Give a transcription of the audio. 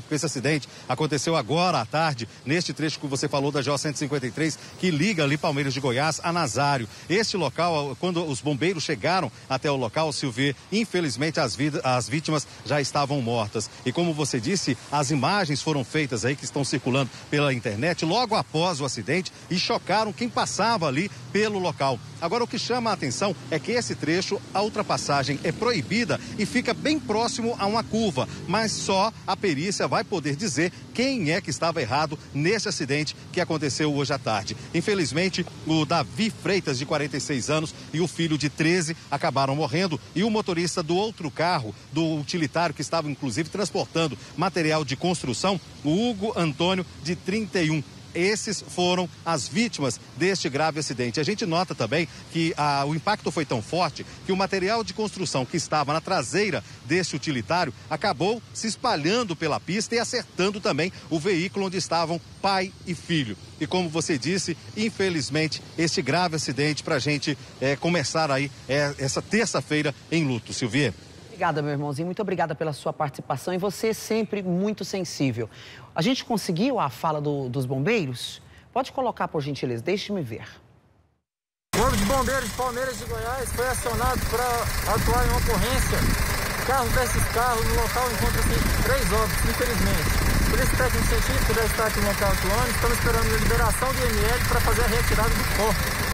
porque esse acidente aconteceu agora à tarde, neste trecho que você falou da GO 153, que liga ali Palmeiras de Goiás a Nazário. Este local, quando os bombeiros chegaram até o local, Silvia, infelizmente as, as vítimas já estavam mortas. E como você disse, as imagens foram feitas aí que estão circulando pela internet logo após o acidente e chocaram quem passava ali pelo local. Agora, o que chama a atenção é que esse trecho, a ultrapassagem é proibida e fica bem próximo a uma curva, mas só a perícia vai poder dizer quem é que estava errado nesse acidente que aconteceu hoje à tarde. Infelizmente, o Davi Freitas, de 46 anos, e o filho de 13 acabaram morrendo e o motorista do outro carro, do utilitário que estava inclusive transportando material de construção, o Hugo Antônio, de 31 esses foram as vítimas deste grave acidente. A gente nota também que ah, o impacto foi tão forte que o material de construção que estava na traseira desse utilitário acabou se espalhando pela pista e acertando também o veículo onde estavam pai e filho. E como você disse, infelizmente, este grave acidente para a gente é, começar aí é, essa terça-feira em luto. Silvia. Obrigada, meu irmãozinho. Muito obrigada pela sua participação e você sempre muito sensível. A gente conseguiu a fala do, dos bombeiros? Pode colocar, por gentileza, deixe-me ver. O Corpo de Bombeiros de Palmeiras de Goiás foi acionado para atuar em uma ocorrência. Carro versus carro, no local encontra-se três óbitos, infelizmente. Por esse técnico científico já está aqui no local atuando, estamos esperando a liberação do IML para fazer a retirada do corpo.